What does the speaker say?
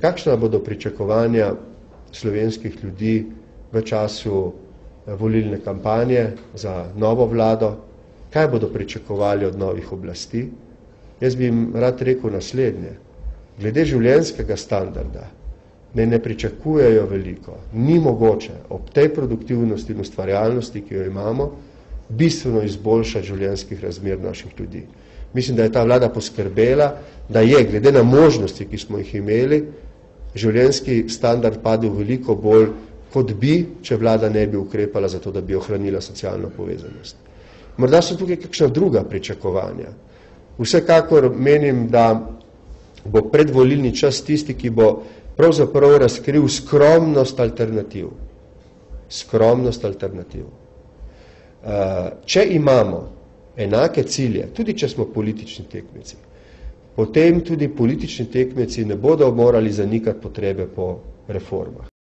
kakšna bodo pričakovanja slovenskih ljudi v času volilne kampanje za novo vlado, kaj bodo pričakovali od novih oblasti. Jaz bi jim rad rekel naslednje. Glede življenjskega standarda ne ne pričakujejo veliko. Ni mogoče ob tej produktivnosti in ustvarjalnosti, ki jo imamo, bistveno izboljšati življenjskih razmer naših ljudi. Mislim, da je ta vlada poskrbela, da je, glede na možnosti, ki smo jih imeli, življenjski standard padel veliko bolj, kot bi, če vlada ne bi ukrepala za to, da bi ohranila socialno povezanost. Morda so tukaj kakšna druga pričakovanja. Vsekakor menim, da bo predvolilni čas tisti, ki bo pravzaprav razkril skromnost alternativ. Skromnost alternativ. Uh, če imamo enake cilje, tudi če smo politični tekmeci, potem tudi politični tekmeci ne bodo morali zanikati potrebe po reformah.